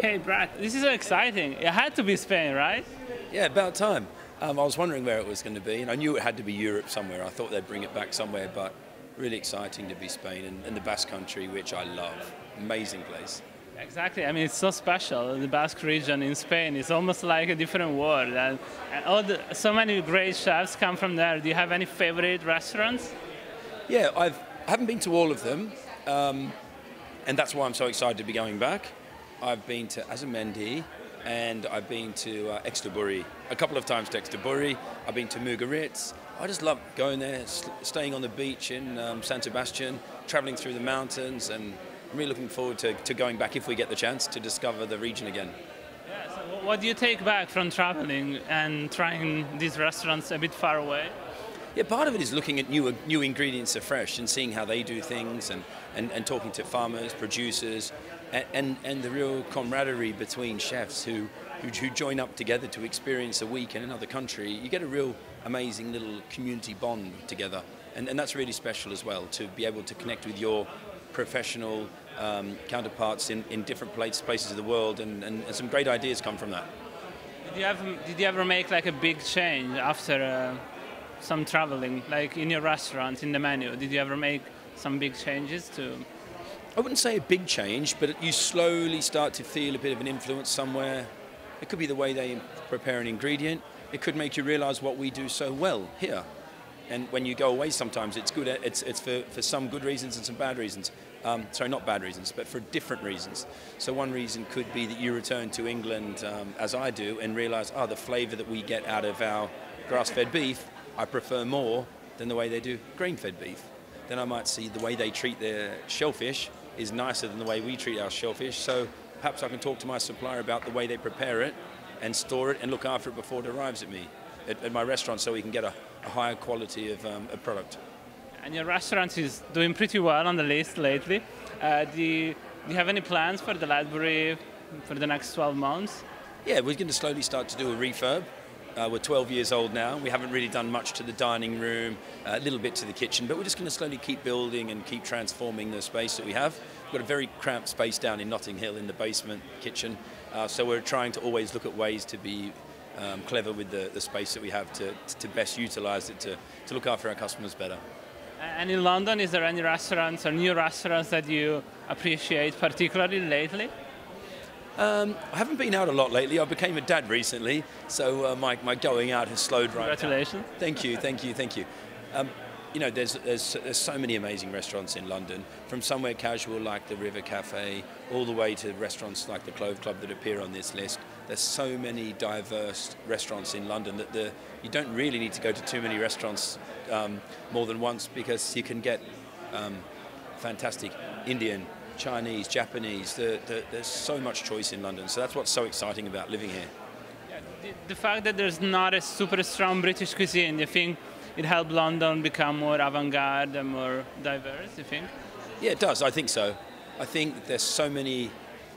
Hey, Brett, this is so exciting. It had to be Spain, right? Yeah, about time. Um, I was wondering where it was going to be, and I knew it had to be Europe somewhere. I thought they'd bring it back somewhere, but really exciting to be Spain and, and the Basque Country, which I love. Amazing place. Exactly. I mean, it's so special. The Basque region in Spain is almost like a different world, and, and all the, so many great chefs come from there. Do you have any favorite restaurants? Yeah, I've, I haven't been to all of them, um, and that's why I'm so excited to be going back. I've been to Azurmendi, and I've been to uh, Extremadura a couple of times to Extremadura. I've been to Mugaritz. I just love going there, staying on the beach in um, San Sebastian, traveling through the mountains, and I'm really looking forward to, to going back if we get the chance to discover the region again. Yeah, so what do you take back from traveling and trying these restaurants a bit far away? Yeah, part of it is looking at new new ingredients afresh and seeing how they do things and, and, and talking to farmers, producers, and, and, the real camaraderie between chefs who, who, who join up together to experience a week in another country. You get a real amazing little community bond together. And, and that's really special as well to be able to connect with your professional um, counterparts in, in different places, places of the world, and, and, and, some great ideas come from that. Did you, have, did you ever make like a big change after uh, some traveling, like in your restaurant, in the menu? Did you ever make some big changes to? I wouldn't say a big change, but you slowly start to feel a bit of an influence somewhere. It could be the way they prepare an ingredient. It could make you realize what we do so well here. And when you go away, sometimes it's good. It's, it's for, for some good reasons and some bad reasons. Um, sorry, not bad reasons, but for different reasons. So one reason could be that you return to England, um, as I do, and realize, oh, the flavour that we get out of our grass-fed beef, I prefer more than the way they do grain-fed beef. Then I might see the way they treat their shellfish is nicer than the way we treat our shellfish. So perhaps I can talk to my supplier about the way they prepare it and store it and look after it before it arrives at me at, at my restaurant so we can get a, a higher quality of um, a product. And your restaurant is doing pretty well on the list lately. Uh, do, you, do you have any plans for the Ledbury for the next 12 months? Yeah, we're going to slowly start to do a refurb. Uh, we're 12 years old now. We haven't really done much to the dining room, a little bit to the kitchen, but we're just going to slowly keep building and keep transforming the space that we have. We've got a very cramped space down in Notting Hill in the basement kitchen, uh, so we're trying to always look at ways to be um, clever with the, the space that we have to, to best utilize it to, to look after our customers better. And in London, is there any restaurants or new restaurants that you appreciate particularly lately? Um, I haven't been out a lot lately. I became a dad recently, so uh, my, my going out has slowed right Congratulations. Down. Thank you, thank you, thank you. Um, you know, there's, there's, there's so many amazing restaurants in London, from somewhere casual like the River Cafe, all the way to restaurants like the Clove Club that appear on this list. There's so many diverse restaurants in London that the, you don't really need to go to too many restaurants um, more than once because you can get um, fantastic Indian, Chinese, Japanese. The, the, there's so much choice in London, so that's what's so exciting about living here. Yeah, the, the fact that there's not a super strong British cuisine, you think it helped London become more avant-garde and more diverse, you think? Yeah, it does. I think so. I think there's so many.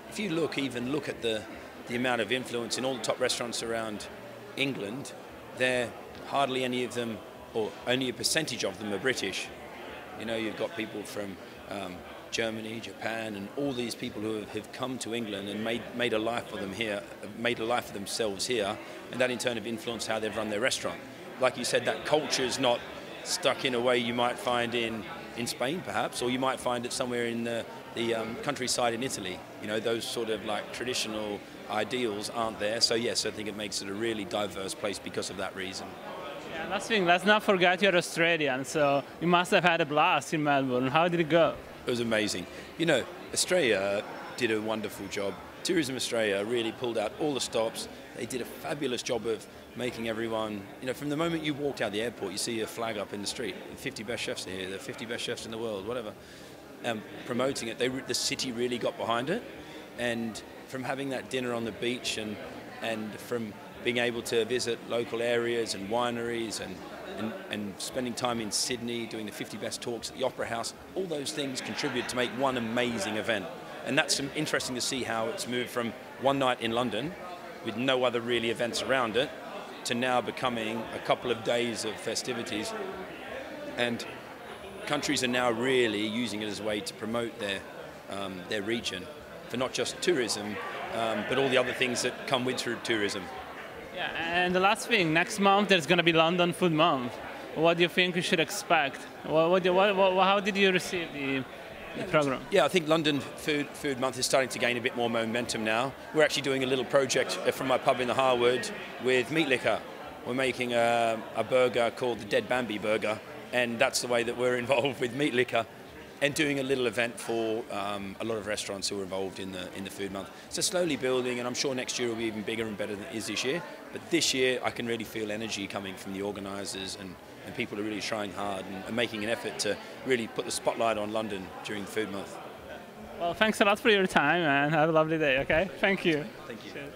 If you look, even look at the the amount of influence in all the top restaurants around England, there hardly any of them, or only a percentage of them, are British. You know, you've got people from um, Germany, Japan, and all these people who have, come to England and made, made a life for them here, made a life for themselves here, and that in turn have influenced how they've run their restaurant like you said, that culture is not stuck in a way you might find in, in Spain, perhaps, or you might find it somewhere in the, the um, countryside in Italy. You know, those sort of like traditional ideals aren't there. So, yes, I think it makes it a really diverse place because of that reason. Last thing, let's not forget you're Australian, so you must have had a blast in Melbourne. How did it go? It was amazing. You know, Australia did a wonderful job. Tourism Australia really pulled out all the stops. They did a fabulous job of making everyone, you know, from the moment you walked out the airport, you see a flag up in the street, 50 best chefs here, the 50 best chefs in the world, whatever. Um, promoting it, they, the city really got behind it. And from having that dinner on the beach and, and from being able to visit local areas and wineries and, and, and spending time in Sydney doing the 50 best talks at the Opera House, all those things contribute to make one amazing event. And that's interesting to see how it's moved from one night in London with no other really events around it to now becoming a couple of days of festivities. And countries are now really using it as a way to promote their, um, their region for not just tourism, um, but all the other things that come with tourism. Yeah, and the last thing, next month there's going to be London Food Month. What do you think we should expect? What, what, what, how did you receive the, the program? Yeah, I think London Food Food Month is starting to gain a bit more momentum now. We're actually doing a little project from my pub in the Harwood with MEATliquor. We're making a, a burger called the Dead Bambi Burger, and that's the way that we're involved with MEATliquor and doing a little event for um, a lot of restaurants who are involved in the in the food month. So slowly building, and I'm sure next year will be even bigger and better than it is this year. But this year, I can really feel energy coming from the organisers and, and people are really trying hard and, and making an effort to really put the spotlight on London during the food month. Well, thanks a lot for your time and have a lovely day. Okay, thank you. Thank you. Cheers.